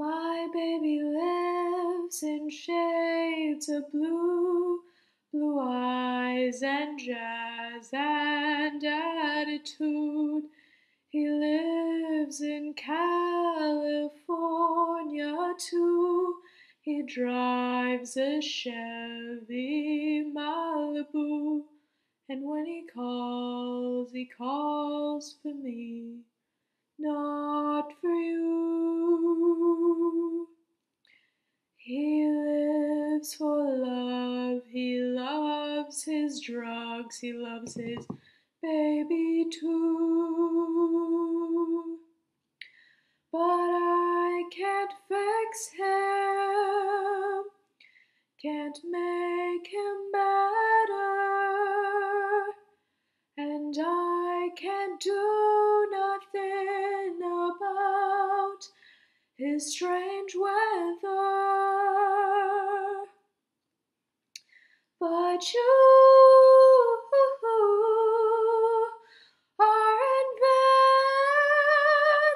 My baby lives in shades of blue, blue eyes and jazz and attitude. He lives in California too. He drives a Chevy Malibu. And when he calls, he calls for me, not for you. He lives for love, he loves his drugs, he loves his baby too. But I can't fix him, can't make him better, and I can't do nothing his strange weather. But you are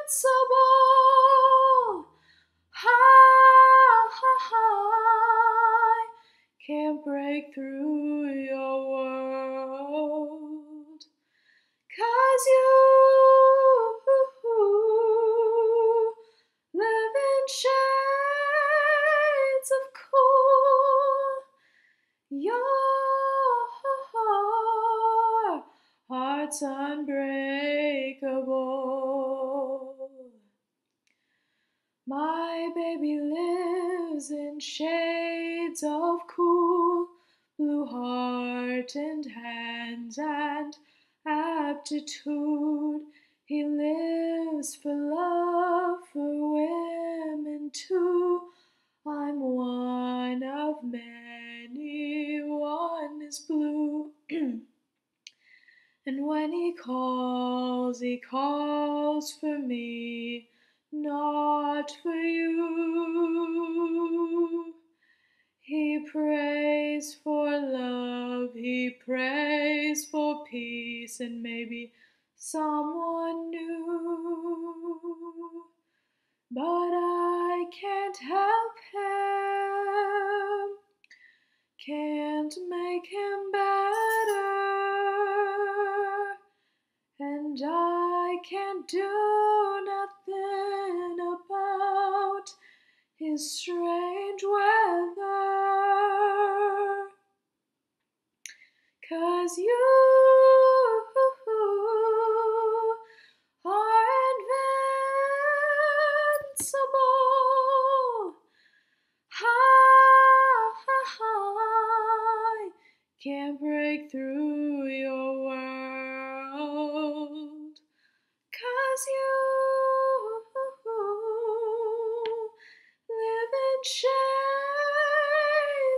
invincible. Ha. Can't break through unbreakable. My baby lives in shades of cool, blue heart and hands and aptitude. He lives for love, and when he calls, he calls for me, not for you. He prays for love, he prays for peace, and maybe someone new. But I can't help him, can't make him I can't do nothing about his strange weather. Cause you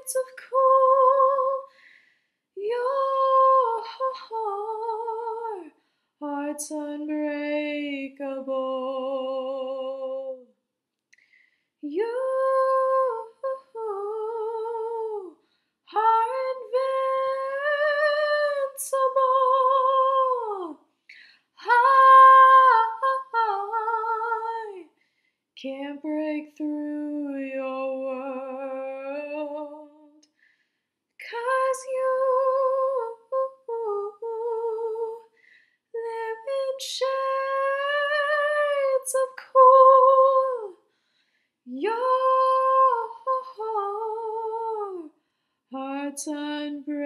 shades of cool. Your heart's unbreakable. You unbreakable.